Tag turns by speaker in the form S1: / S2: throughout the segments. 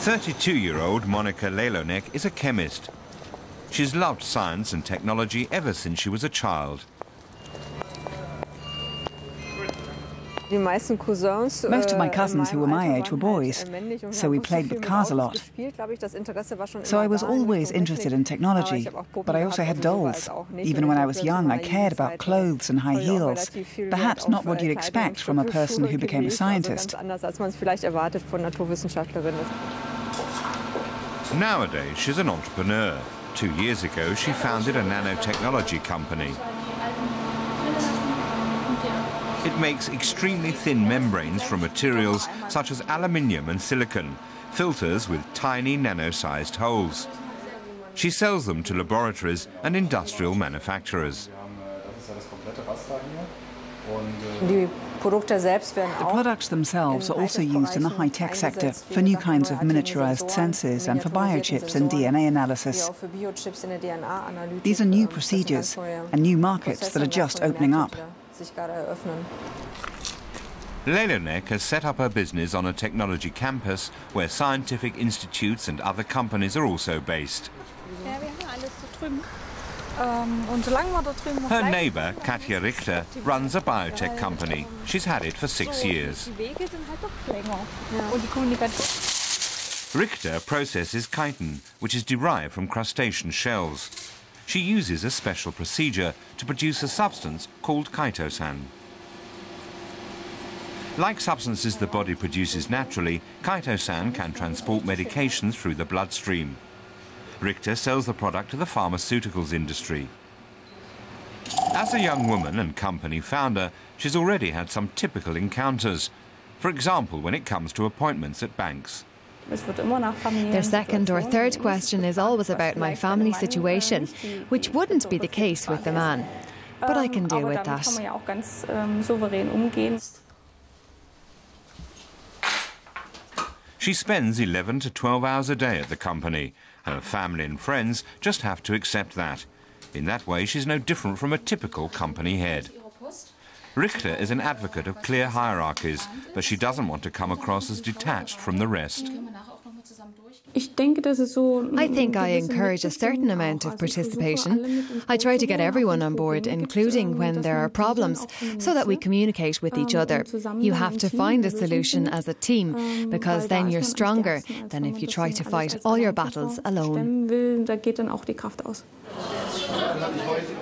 S1: Thirty-two-year-old Monika Lelonek is a chemist. She's loved science and technology ever since she was a child.
S2: Most
S3: of my cousins who were my age were boys, so we played with cars a lot. So I was always interested in technology, but I also had dolls. Even when I was young, I cared about clothes and high heels. Perhaps not what you'd expect from a person who became a scientist.
S1: Nowadays, she's an entrepreneur. Two years ago, she founded a nanotechnology company. It makes extremely thin membranes from materials such as aluminium and silicon, filters with tiny nano-sized holes. She sells them to laboratories and industrial manufacturers.
S3: The products themselves are also used in the high-tech sector for new kinds of miniaturized sensors and for biochips and DNA analysis. These are new procedures and new markets that are just opening up sich gerade eröffnen.
S1: Lelonek has set up her business on a technology campus where scientific institutes and other companies are also based. Her neighbour, Katja Richter, runs a biotech company. She's had it for six years. Richter processes chitin, which is derived from crustacean shells. She uses a special procedure to produce a substance called chitosan. Like substances the body produces naturally, chitosan can transport medications through the bloodstream. Richter sells the product to the pharmaceuticals industry. As a young woman and company founder, she's already had some typical encounters. For example, when it comes to appointments at banks.
S4: Their second or third question is always about my family situation, which wouldn't be the case with the man. But I can deal with that.
S1: She spends 11 to 12 hours a day at the company. Her family and friends just have to accept that. In that way, she's no different from a typical company head. Richter is an advocate of clear hierarchies, but she doesn't want to come across as detached from the rest.
S4: I think I encourage a certain amount of participation. I try to get everyone on board, including when there are problems, so that we communicate with each other. You have to find a solution as a team, because then you're stronger than if you try to fight all your battles alone.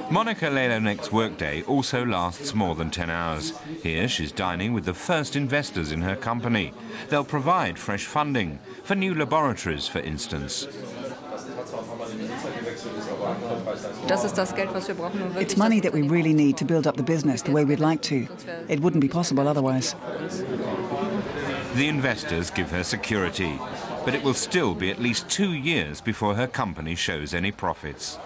S1: Monika Lelonek's workday also lasts more than 10 hours. Here she's dining with the first investors in her company. They'll provide fresh funding for new laboratories, for instance.
S3: It's money that we really need to build up the business the way we'd like to. It wouldn't be possible otherwise.
S1: The investors give her security, but it will still be at least two years before her company shows any profits.